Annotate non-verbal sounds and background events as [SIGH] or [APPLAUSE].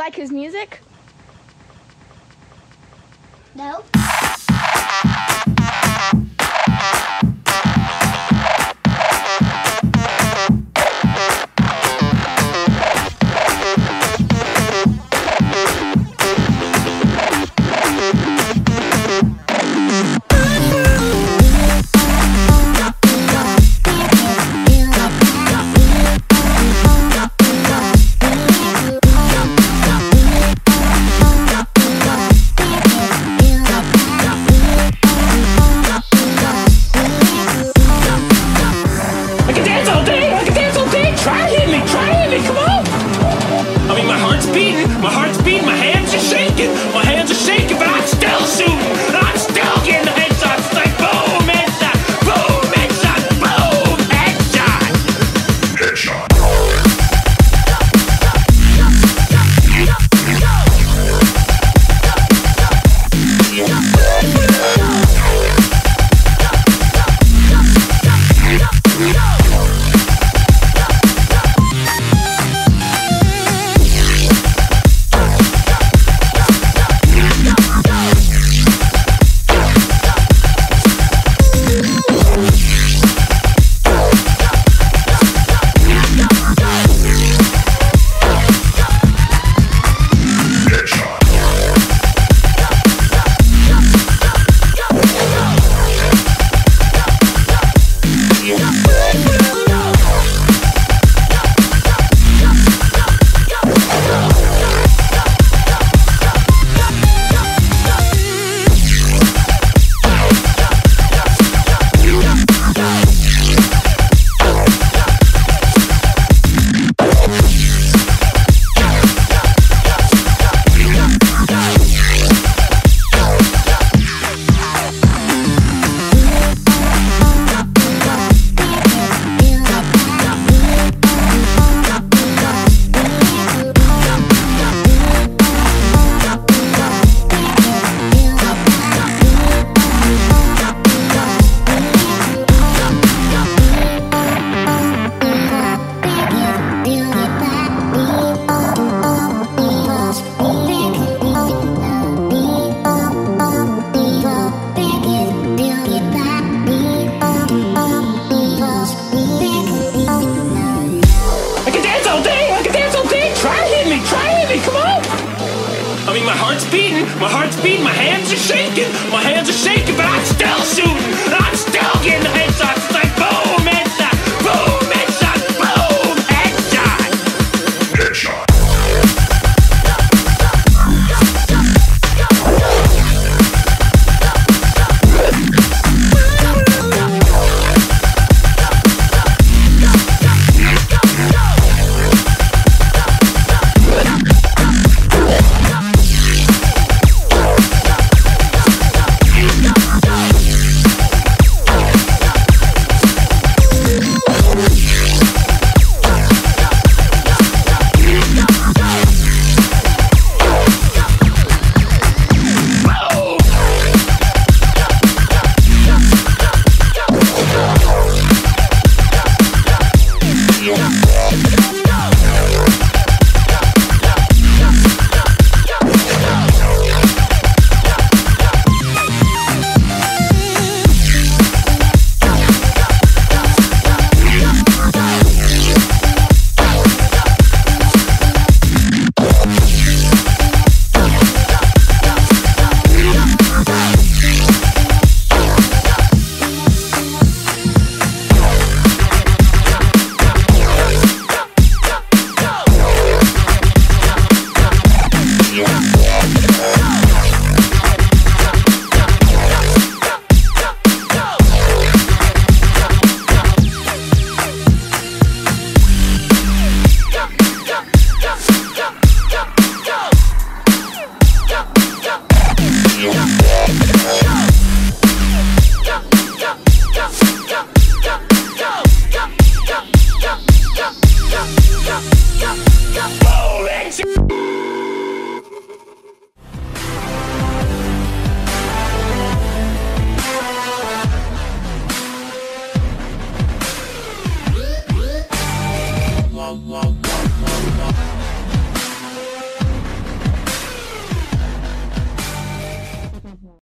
like his music? No. [LAUGHS] My heart's beating, my hands are shaking, my hands are shaking, but I'm still shooting, I'm still getting Esse...